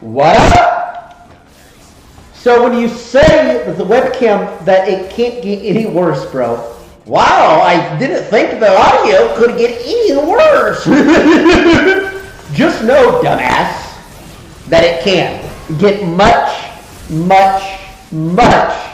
What? So when you say the webcam that it can't get any worse, bro. Wow, I didn't think the audio could get any worse. Just know, dumbass, that it can get much, much, much